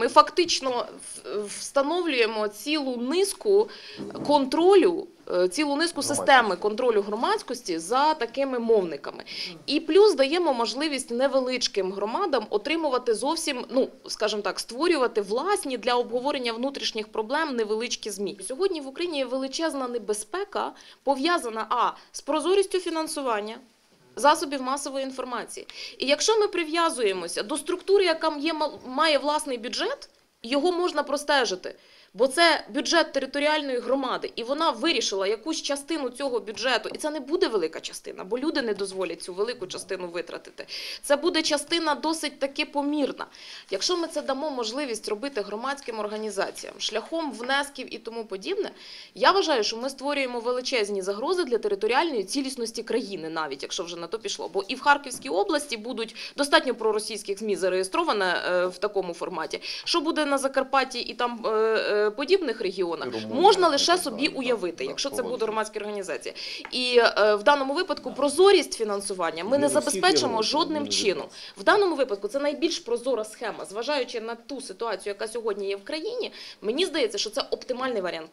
Ми фактично встановлюємо цілу низку контролю. е, Цілу низку системи контролю громадськості за такими мовниками, і плюс даємо можливість невеличким громадам отримувати зовсім, ну скажімо так, створювати власні для обговорення внутрішніх проблем невеличкі змі. Сьогодні в Україні є величезна небезпека, пов'язана а з прозорістю фінансування. Засобів масової інформації. І якщо ми прив'язуємося до структури, яка є, має власний бюджет, його можна простежити. Бо це бюджет територіальної громади, і вона вирішила якусь частину цього бюджету, і це не буде велика частина, бо люди не дозволять цю велику частину витратити. Це буде частина досить таки помірна. Якщо ми це дамо можливість робити громадським організаціям шляхом внесків і тому подібне, я вважаю, що ми створюємо величезні загрози для територіальної цілісності країни, навіть якщо вже на то пішло. Бо і в Харківській області будуть достатньо проросійських ЗМІ зареєстроване е, в такому форматі. Що буде на Закарпатті і там е, е, подібних регіонах, Румунія, можна лише так собі так, уявити, так, якщо це буде громадська організація. І е, в даному випадку прозорість фінансування ми Не забезпечимо жодним чином. В даному випадку це найбільш прозора схема, зважаючи на ту ситуацію, яка сьогодні є в країні. Мені здається, що це оптимальний варіант.